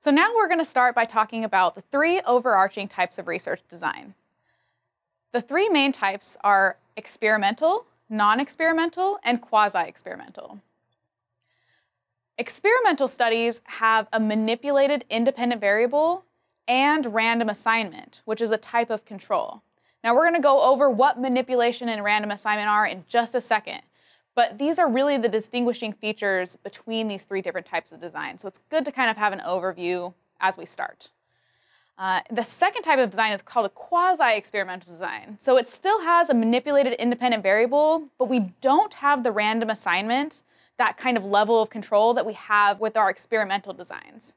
So now we're going to start by talking about the three overarching types of research design. The three main types are experimental, non-experimental, and quasi-experimental. Experimental studies have a manipulated independent variable and random assignment, which is a type of control. Now we're going to go over what manipulation and random assignment are in just a second. But these are really the distinguishing features between these three different types of design. So it's good to kind of have an overview as we start. Uh, the second type of design is called a quasi-experimental design. So it still has a manipulated independent variable, but we don't have the random assignment, that kind of level of control that we have with our experimental designs.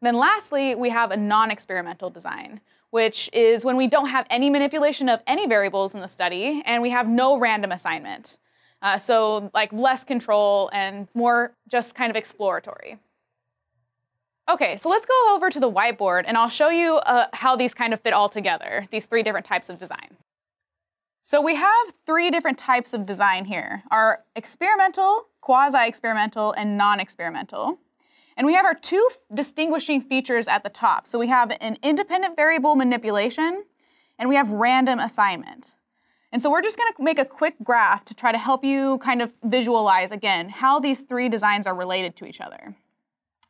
Then lastly, we have a non-experimental design, which is when we don't have any manipulation of any variables in the study and we have no random assignment. Uh, so like less control and more just kind of exploratory. Okay, so let's go over to the whiteboard and I'll show you uh, how these kind of fit all together, these three different types of design. So we have three different types of design here, our experimental, quasi-experimental, and non-experimental. And we have our two distinguishing features at the top. So we have an independent variable manipulation, and we have random assignment. And so we're just going to make a quick graph to try to help you kind of visualize, again, how these three designs are related to each other.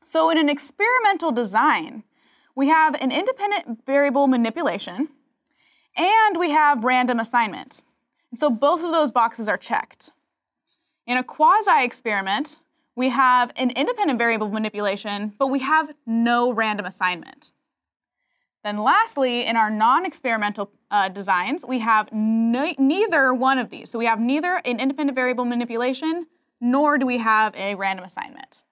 So in an experimental design, we have an independent variable manipulation, and we have random assignment. And so both of those boxes are checked. In a quasi-experiment, we have an independent variable manipulation, but we have no random assignment. Then lastly, in our non-experimental uh, designs, we have neither one of these. So we have neither an independent variable manipulation, nor do we have a random assignment.